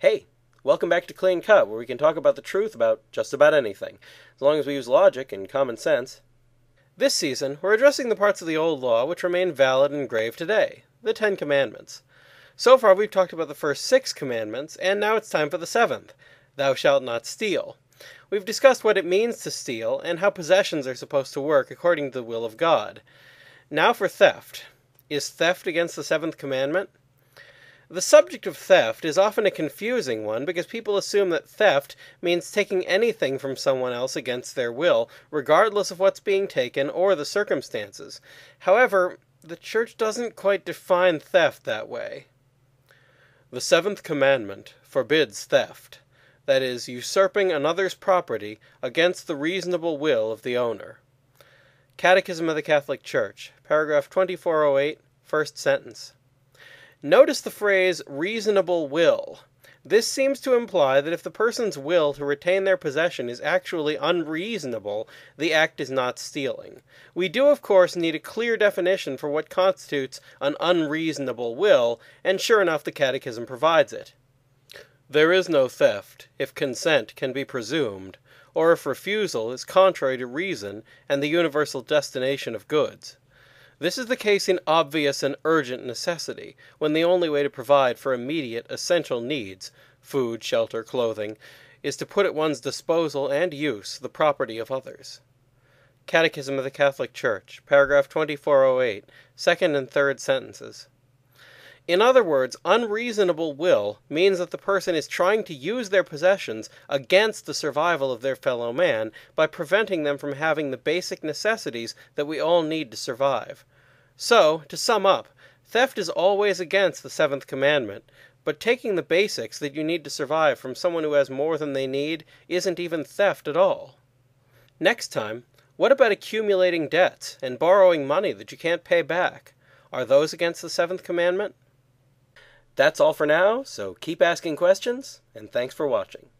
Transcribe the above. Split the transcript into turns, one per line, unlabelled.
Hey, welcome back to Clean Cut, where we can talk about the truth about just about anything, as long as we use logic and common sense. This season, we're addressing the parts of the Old Law which remain valid and grave today the Ten Commandments. So far, we've talked about the first six commandments, and now it's time for the seventh Thou shalt not steal. We've discussed what it means to steal and how possessions are supposed to work according to the will of God. Now for theft. Is theft against the seventh commandment? The subject of theft is often a confusing one because people assume that theft means taking anything from someone else against their will, regardless of what's being taken or the circumstances. However, the church doesn't quite define theft that way. The seventh commandment forbids theft, that is, usurping another's property against the reasonable will of the owner. Catechism of the Catholic Church, paragraph 2408, first sentence. Notice the phrase reasonable will. This seems to imply that if the person's will to retain their possession is actually unreasonable, the act is not stealing. We do, of course, need a clear definition for what constitutes an unreasonable will, and sure enough, the Catechism provides it. There is no theft if consent can be presumed, or if refusal is contrary to reason and the universal destination of goods. This is the case in obvious and urgent necessity, when the only way to provide for immediate, essential needs food, shelter, clothing is to put at one's disposal and use the property of others. Catechism of the Catholic Church, paragraph 2408, second and third sentences. In other words, unreasonable will means that the person is trying to use their possessions against the survival of their fellow man by preventing them from having the basic necessities that we all need to survive. So, to sum up, theft is always against the seventh commandment, but taking the basics that you need to survive from someone who has more than they need isn't even theft at all. Next time, what about accumulating debts and borrowing money that you can't pay back? Are those against the seventh commandment? That's all for now, so keep asking questions, and thanks for watching.